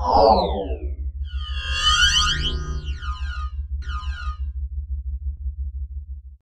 Oh.